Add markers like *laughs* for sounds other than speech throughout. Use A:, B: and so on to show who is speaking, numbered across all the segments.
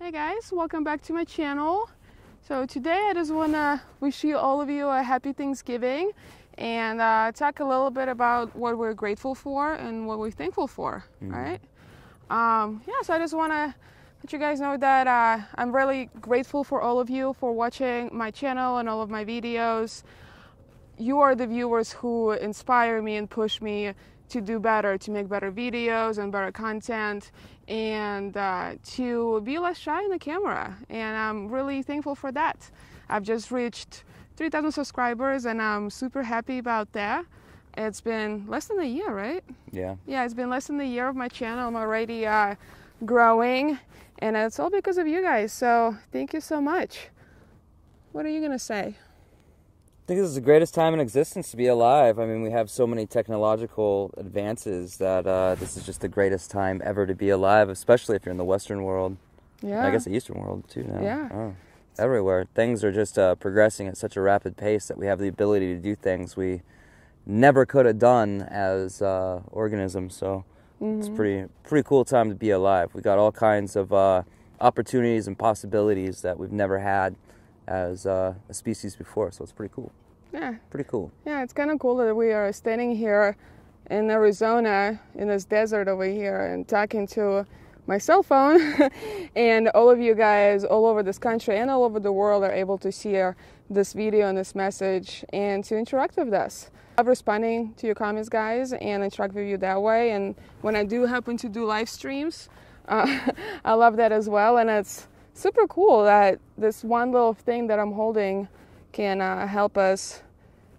A: Hey guys, welcome back to my channel. So today I just want to wish you all of you a happy Thanksgiving and uh, talk a little bit about what we're grateful for and what we're thankful for.
B: Mhm.
A: All right. Um, yeah, so I just want to let you guys know that uh, I'm really grateful for all of you for watching my channel and all of my videos. You are the viewers who inspire me and push me to do better, to make better videos and better content, and uh, to be less shy in the camera. And I'm really thankful for that. I've just reached 3,000 subscribers, and I'm super happy about that. It's been less than a year, right?
B: Yeah.
A: Yeah, it's been less than a year of my channel. I'm already uh, growing, and it's all because of you guys. So thank you so much. What are you gonna say?
B: I think this is the greatest time in existence to be alive. I mean, we have so many technological advances that uh, this is just the greatest time ever to be alive, especially if you're in the Western world.
A: Yeah.
B: And I guess the Eastern world too now.
A: Yeah.
B: Oh, everywhere. Things are just uh, progressing at such a rapid pace that we have the ability to do things we never could have done as uh, organisms. So it's
A: Mhm.
B: pretty pretty cool time to be alive. We got all kinds of uh, opportunities and possibilities that we've never had as uh, a species before. So it's pretty cool.
A: Yeah.
B: Pretty cool.
A: Yeah, it's kind of cool that we are standing here in Arizona in this desert over here and talking to my cell phone, *laughs* and all of you guys all over this country and all over the world are able to see our, this video and this message and to interact with us. I love responding to your comments, guys, and interact with you that way. And when I do happen to do live streams, *laughs* uh, I love that as well. And it's super cool that this one little thing that I'm holding can uh, help us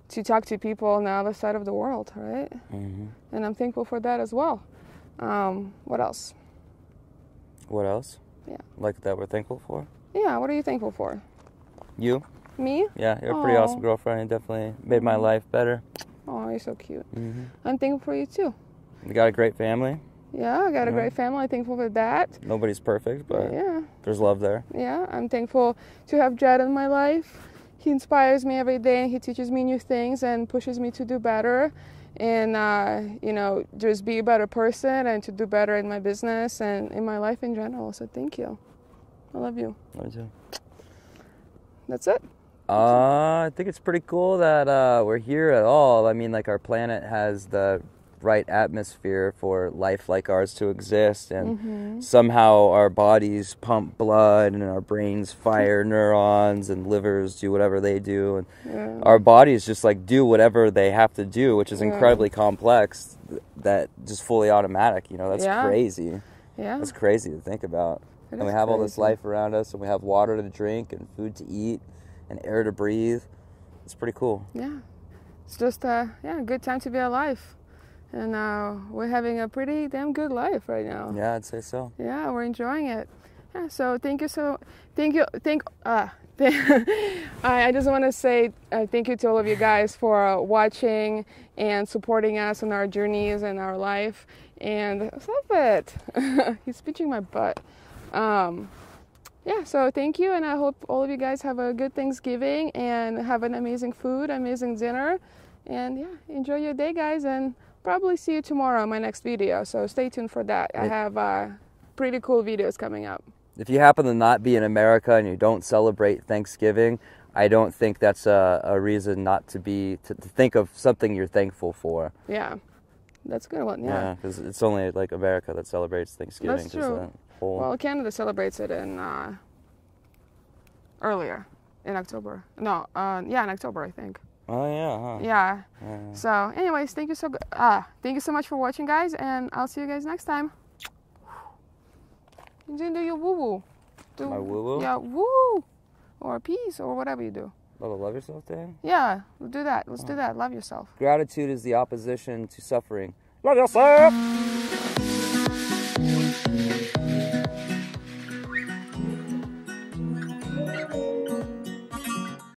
A: to talk to people on the other side of the world, right?
B: hmm
A: And I'm thankful for that as well. Um, what else?
B: What else?
A: Yeah.
B: Like that we're thankful for?
A: Yeah, what are you thankful for?
B: You?
A: Me?
B: Yeah, you're a pretty
A: Aw.
B: awesome girlfriend. You definitely made my life better.
A: Oh, you're so cute.
B: hmm
A: I'm thankful for you too.
B: We got a great family.
A: Yeah, I got a
B: Yeah.
A: great family. I'm thankful for that.
B: Nobody's perfect, but
A: yeah,
B: there's love there.
A: yeah. I'm thankful to have Jed in my life. He inspires me every day and he teaches me new things and pushes me to do better and, uh, you know, just be a better person and to do better in my business and in my life in general. So thank you. I love you.
B: Love you too.
A: That's it.
B: Uh, I think it's pretty cool that uh, we're here at all. I mean, like our planet has the right atmosphere for life like ours to exist, and
A: Mhm.
B: somehow our bodies pump blood, and our brains fire *laughs* neurons, and livers do whatever they do, and
A: Yeah.
B: our bodies just like do whatever they have to do, which is
A: Yeah.
B: incredibly complex. That just fully automatic. You know, that's
A: Yeah.
B: crazy.
A: yeah.
B: That's crazy to think about. And we have all this life around us, and we have water to drink, and food to eat, and air to breathe. It's pretty cool.
A: Yeah, it's just uh, yeah, good time to be alive, and uh, we're having a pretty damn good life right now.
B: Yeah, I'd say so.
A: Yeah, we're enjoying it. Yeah, so thank you so, thank you, thank. Uh, *laughs* I I just want to say uh, thank you to all of you guys for uh, watching and supporting us on our journeys and our life. And stop it, *laughs* he's pinching my butt. Um, yeah, so thank you, and I hope all of you guys have a good Thanksgiving and have an amazing food, amazing dinner, and yeah, enjoy your day, guys, and probably see you tomorrow in my next video. So stay tuned for that. I have uh, pretty cool videos coming up.
B: If you happen to not be in America and you don't celebrate Thanksgiving, I don't think that's a, a reason not to be to, to think of something you're thankful for.
A: Yeah, that's a good one. Yeah.
B: because it's only like America that celebrates Thanksgiving.
A: That's true.
B: whole
A: Well, Canada celebrates it in uh, earlier in October. No, uh, yeah, in October, I think.
B: Oh yeah, huh?
A: Yeah.
B: Yeah.
A: So, anyways, thank you so uh, thank you so much for watching, guys, and I'll see you guys next time. You didn't do your woo woo. Do
B: My woo-woo?
A: Yeah, woo, or peace, or whatever you do.
B: Little love yourself thing.
A: Yeah, we'll do that. Let's do that. Love yourself.
B: Gratitude is the opposition to suffering. Love yourself.